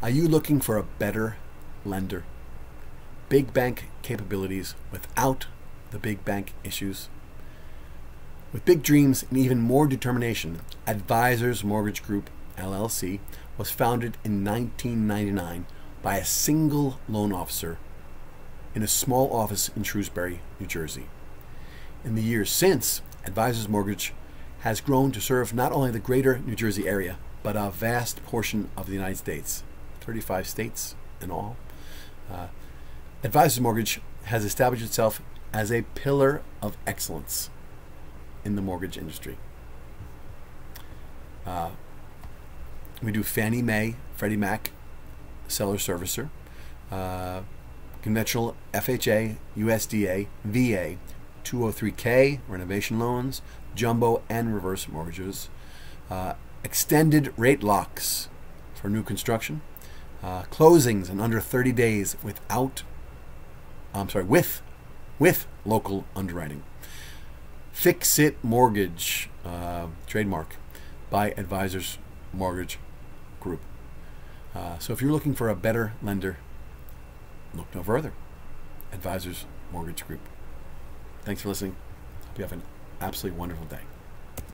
Are you looking for a better lender? Big bank capabilities without the big bank issues? With big dreams and even more determination, Advisors Mortgage Group LLC was founded in 1999 by a single loan officer in a small office in Shrewsbury, New Jersey. In the years since, Advisors Mortgage has grown to serve not only the greater New Jersey area, but a vast portion of the United States, 35 states in all. Uh, Advisors Mortgage has established itself as a pillar of excellence in the mortgage industry. Uh, we do Fannie Mae, Freddie Mac, seller servicer, uh, conventional FHA, USDA, VA, 203K, renovation loans, jumbo and reverse mortgages, uh, extended rate locks for new construction, uh, closings in under 30 days without, I'm sorry, with, with local underwriting. Fix It Mortgage, uh, trademark by Advisors Mortgage Group. Uh, so if you're looking for a better lender, look no further. Advisors Mortgage Group. Thanks for listening. Hope you have an absolutely wonderful day.